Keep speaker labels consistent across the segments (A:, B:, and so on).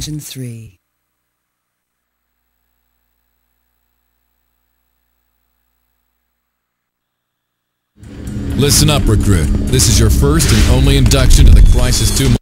A: Engine 3.
B: Listen up, recruit. This is your first and only induction to the Crysis 2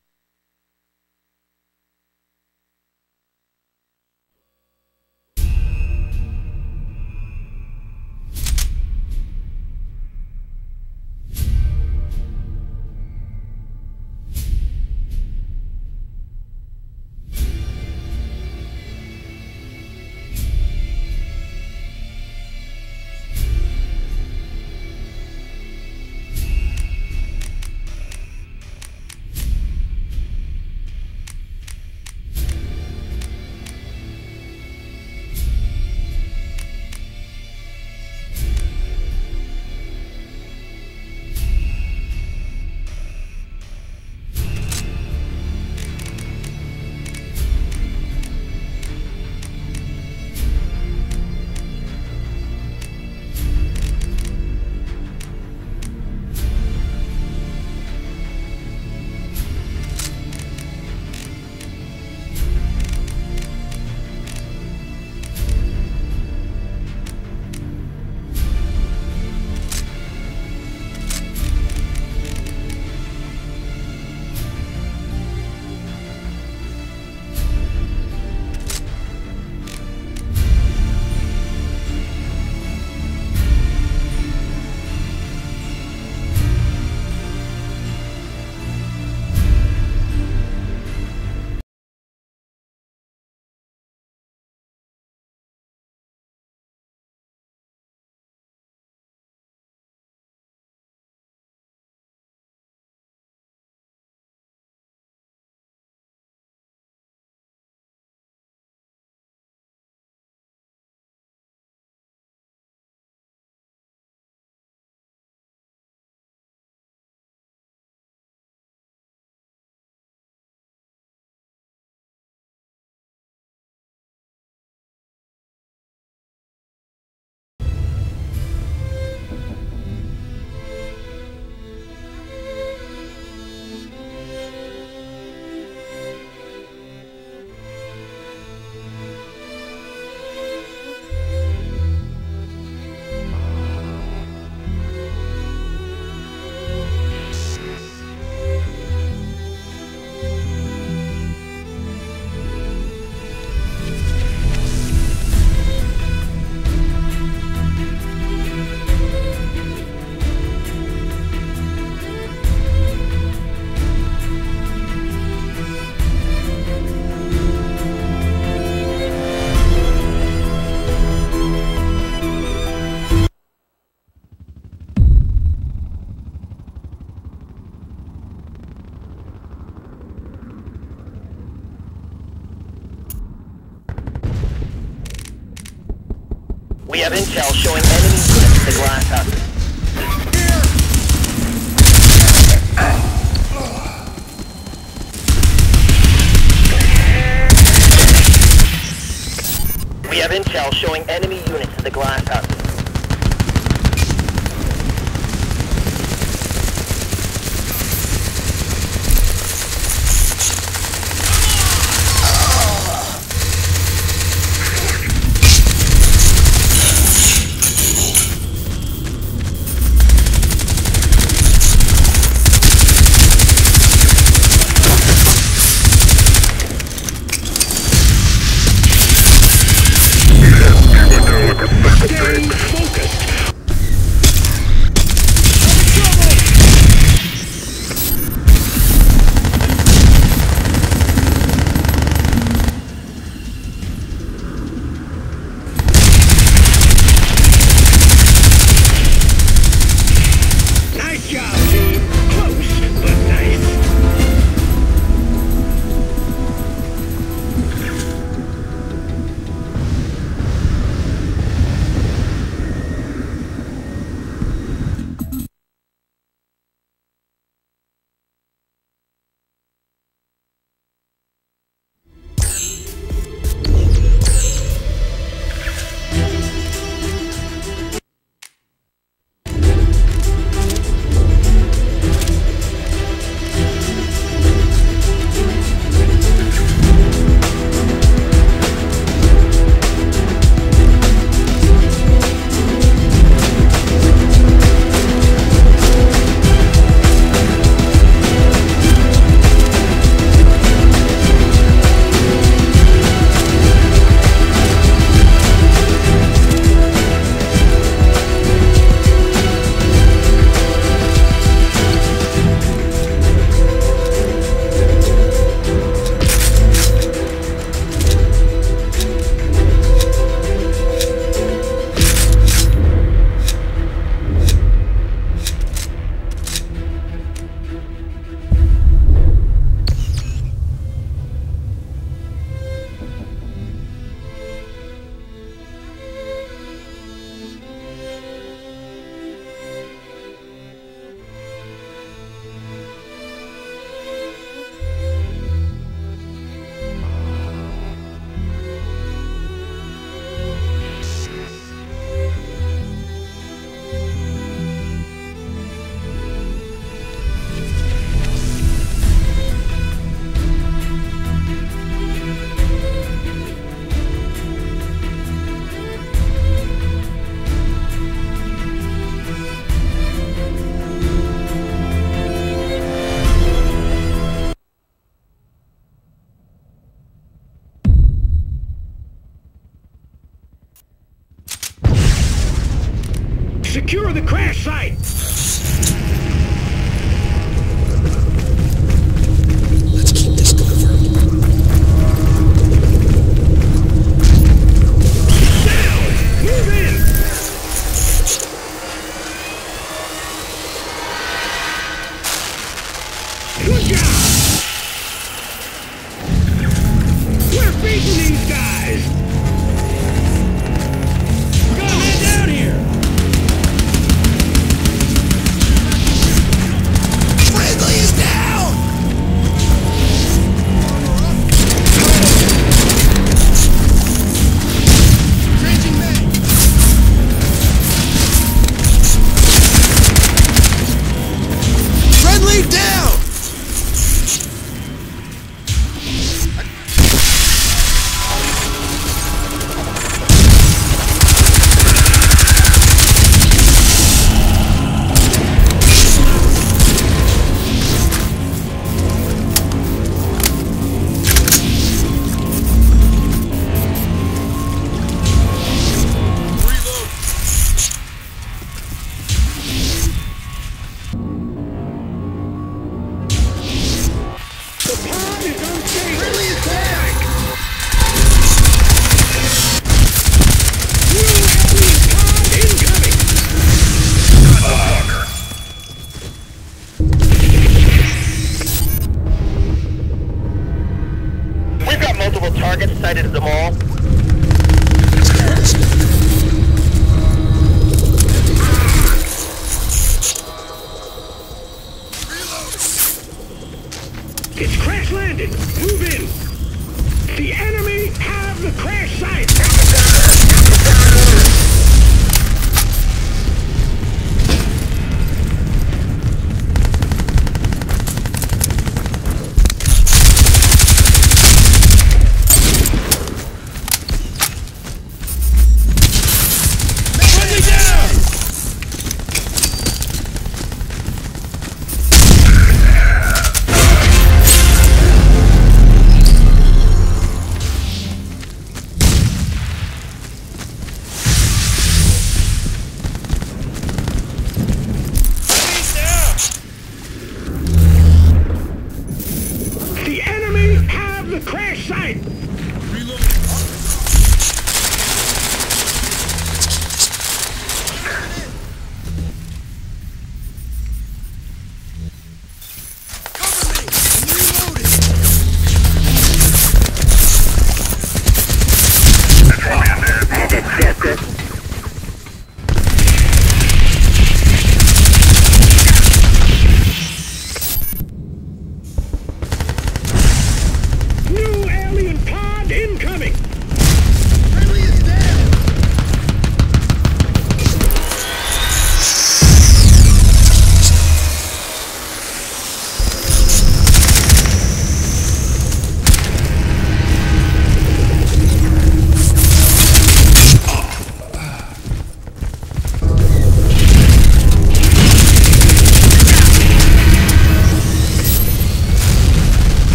C: have intel showing enemy units at the glass houses. We have intel showing enemy units at the glass houses.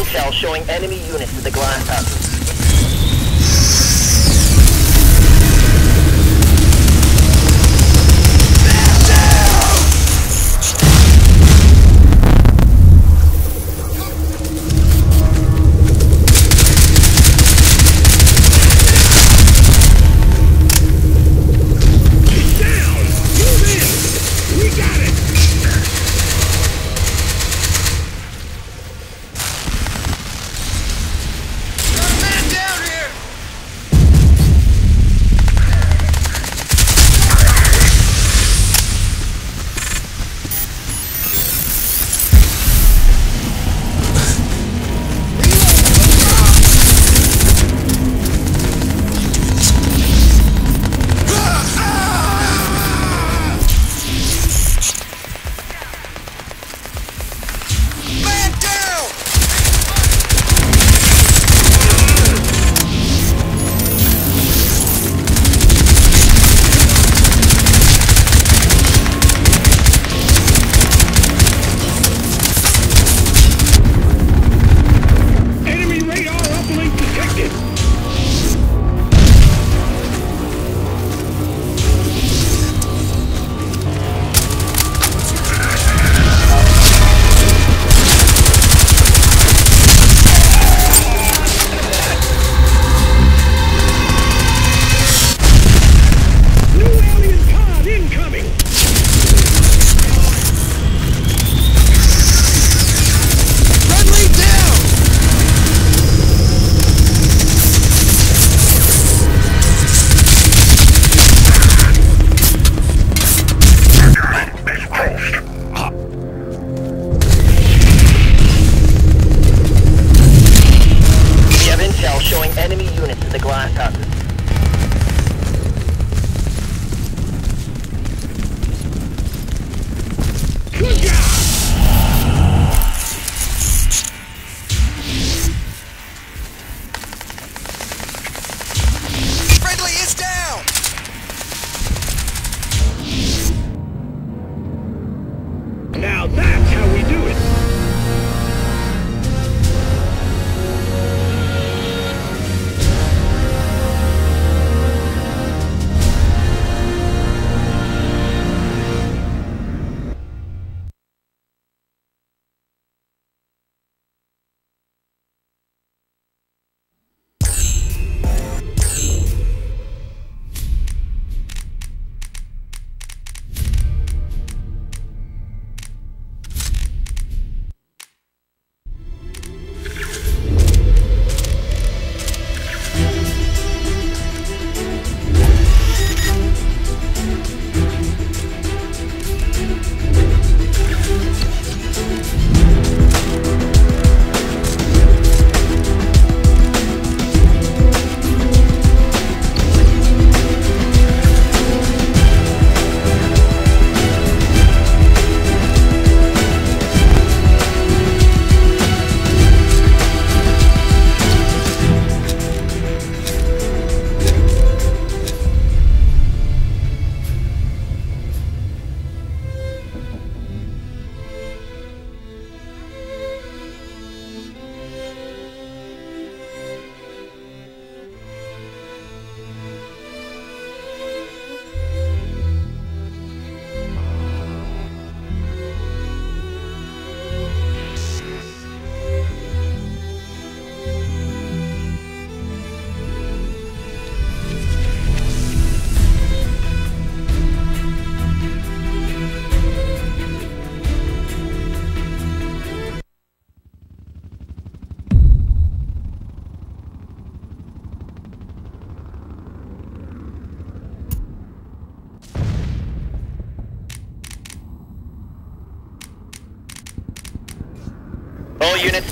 C: Intel showing enemy units at the glass houses.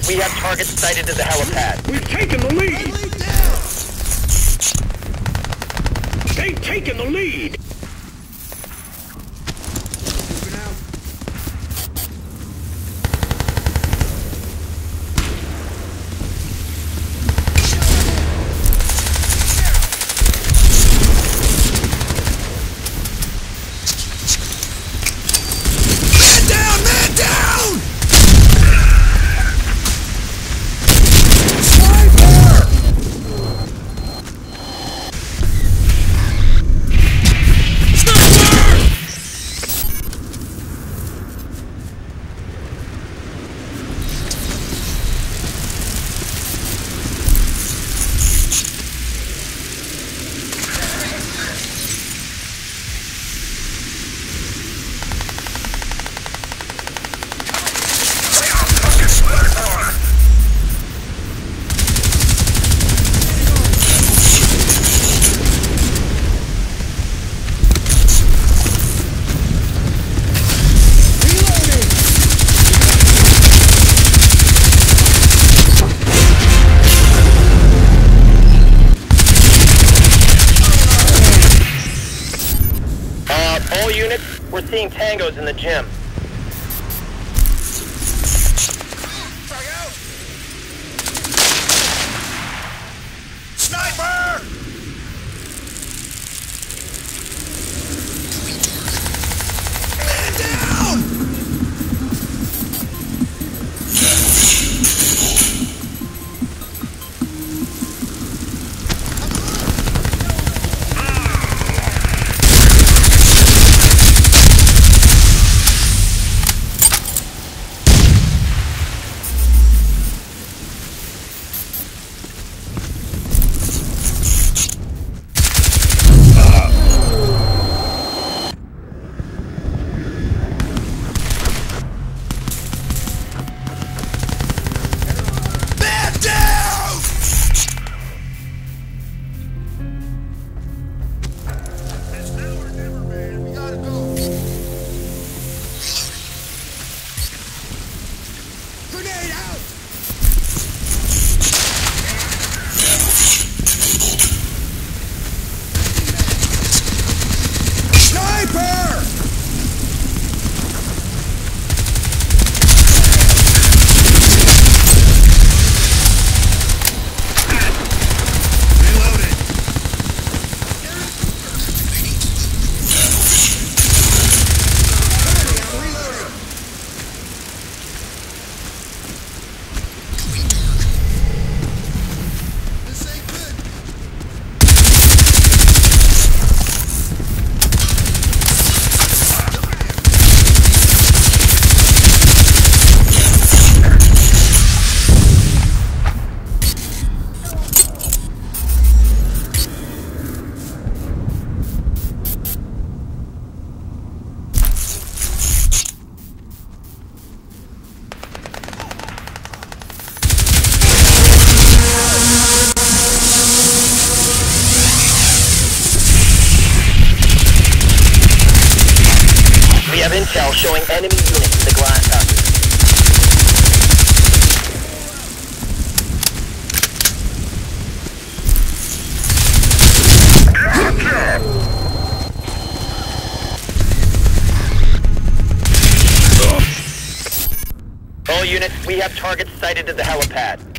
C: We have
A: targets sighted to the helipad.
D: We've taken the lead! They've taken the lead!
A: Seeing tangos in the gym. Have intel showing enemy units in the glass house. All units, we have targets sighted at the helipad.